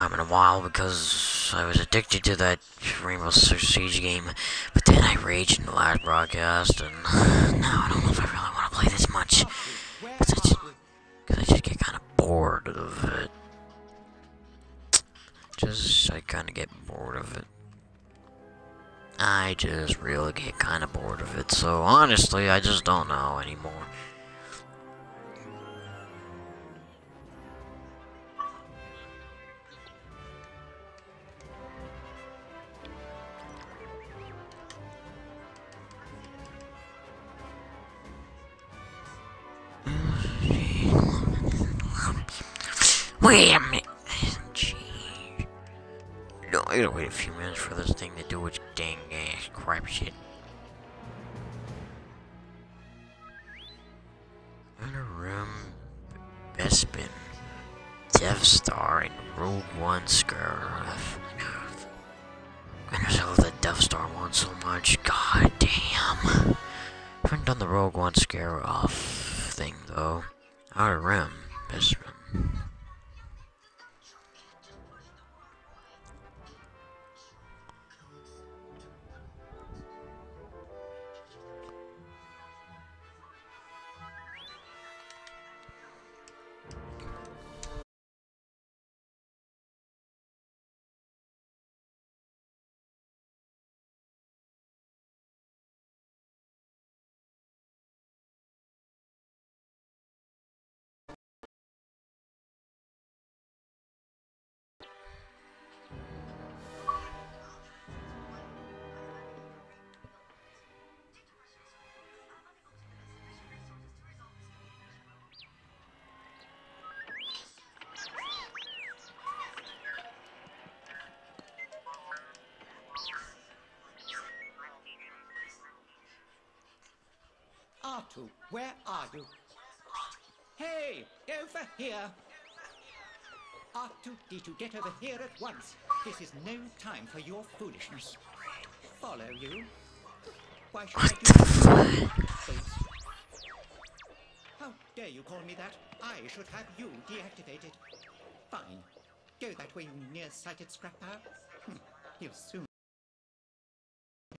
time in a while because I was addicted to that Rainbow Six Siege game, but then I raged in the last broadcast, and now I don't know if I really want to play this much, because I just, cause I just get kind of bored of it. Just, I kind of get bored of it. I just really get kind of bored of it, so honestly, I just don't know anymore. Wait a minute. Jeez. No, I gotta wait a few minutes for this thing to do its dang ass crap shit. Inner room, Bespin, Death Star, and Rogue One Scarif. I just love the Death Star one so much. God damn. Haven't done the Rogue One Scarif thing though. Outer Rim, Bespin. R2, where are you? Hey, over here! R2, did you get over here at once? This is no time for your foolishness. Follow you? Why should I do? How dare you call me that? I should have you deactivated. Fine. Go that way, you nearsighted scrapper. Hm, You'll soon